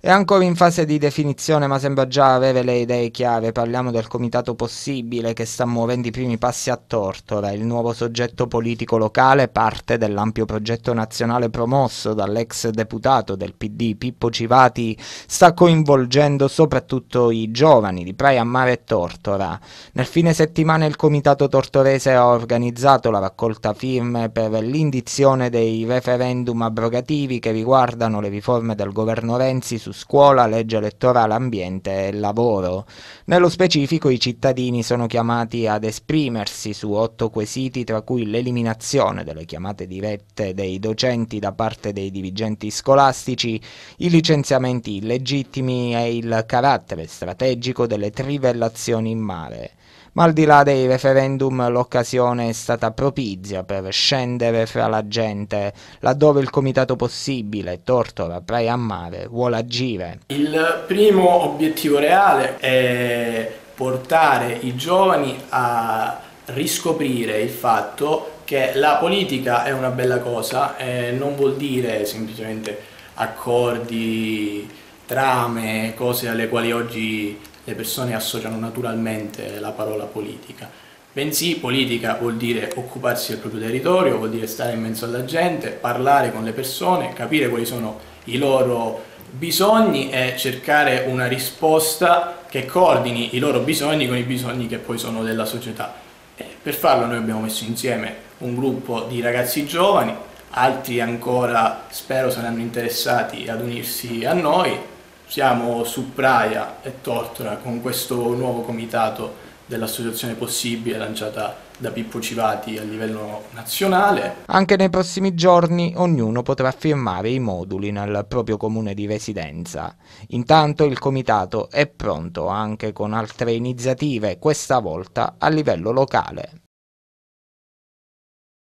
È ancora in fase di definizione, ma sembra già avere le idee chiare. Parliamo del comitato possibile che sta muovendo i primi passi a Tortora. Il nuovo soggetto politico locale, parte dell'ampio progetto nazionale promosso dall'ex deputato del PD Pippo Civati, sta coinvolgendo soprattutto i giovani di Praia Mare e Tortora. Nel fine settimana il comitato tortorese ha organizzato la raccolta firme per l'indizione dei referendum abrogativi che riguardano le riforme del governo Renzi su scuola, legge elettorale, ambiente e lavoro. Nello specifico i cittadini sono chiamati ad esprimersi su otto quesiti tra cui l'eliminazione delle chiamate dirette dei docenti da parte dei dirigenti scolastici, i licenziamenti illegittimi e il carattere strategico delle trivellazioni in mare ma al di là dei referendum l'occasione è stata propizia per scendere fra la gente, laddove il comitato possibile, Tortora, Praia a Mare, vuole agire. Il primo obiettivo reale è portare i giovani a riscoprire il fatto che la politica è una bella cosa e non vuol dire semplicemente accordi, trame, cose alle quali oggi le persone associano naturalmente la parola politica. Bensì politica vuol dire occuparsi del proprio territorio, vuol dire stare in mezzo alla gente, parlare con le persone, capire quali sono i loro bisogni e cercare una risposta che coordini i loro bisogni con i bisogni che poi sono della società. E per farlo noi abbiamo messo insieme un gruppo di ragazzi giovani, altri ancora spero saranno interessati ad unirsi a noi, siamo su Praia e Tortora con questo nuovo comitato dell'Associazione Possibile lanciata da Pippo Civati a livello nazionale. Anche nei prossimi giorni ognuno potrà firmare i moduli nel proprio comune di residenza. Intanto il comitato è pronto anche con altre iniziative, questa volta a livello locale.